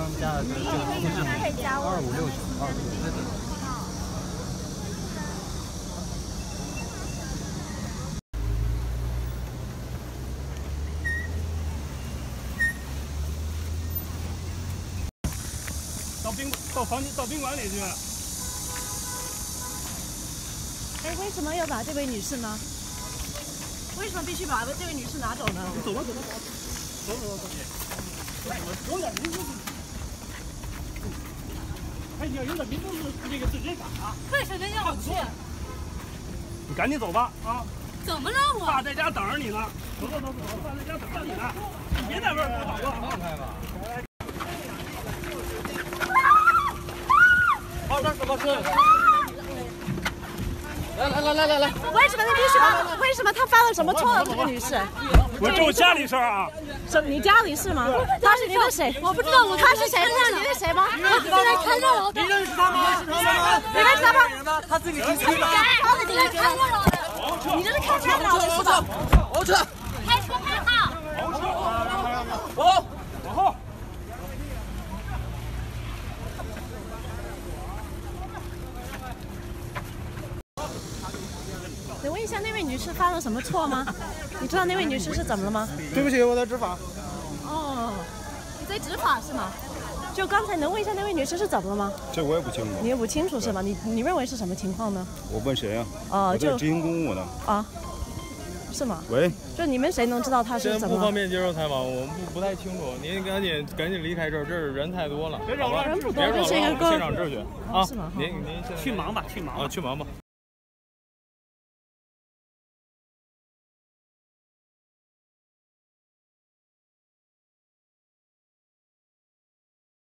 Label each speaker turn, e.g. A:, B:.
A: 刚加的就是二五六九二五六九。
B: 到宾到房间到宾馆里去。
C: 哎，为什么要把这位女士呢？为什么必须把这位女士拿走呢？
B: 你走吧走吧走，走走走走。有点民族哎，你要有点民族这个自尊感啊！
D: 为什么要我去？
B: 你赶紧走吧啊！
D: 怎么了我？
B: 爸在家等着你呢。走走走走，爸在家等着你呢。你别在外边跑了，放开吧。
A: 发生什么事？来来来来来来！
C: 为什么你必须把？为什么他犯了什么错了？这个女士？
B: 我这我家里事儿啊。
C: 什？你家里是吗？他是你的谁？
D: 我不知道，我
C: 他是谁？他是你的谁吗？
D: 我是来看热闹的。
A: 你认识他吗？
C: 你认识他吗？
A: 他自己进去的。
D: 他是来看热闹的。
C: 你这是看热闹的是吧？
A: 往车。
D: 开车开好。
A: 走。
B: 往后。
C: 你问一下那位女士犯了什么错吗？你知道那位女士是怎么了吗？
E: 对不起，我在执法。
C: 哦，你在执法是吗？就刚才能问一下那位女士是怎么了吗？
E: 这我也不清楚。
C: 你也不清楚是吗？你你认为是什么情况呢？
E: 我问谁呀？
C: 啊，就
E: 执行公务呢。
C: 啊，是吗？
E: 喂。
C: 就你们谁能知道他是怎么？
F: 不方便接受采访，我们不不太清楚。您赶紧赶紧离开这儿，这儿人太多了。
B: 别扰乱，
C: 人不多，这是一个
F: 乱现场秩序啊！
C: 是吗？
F: 您您
B: 去忙吧，去忙
F: 啊，去忙吧。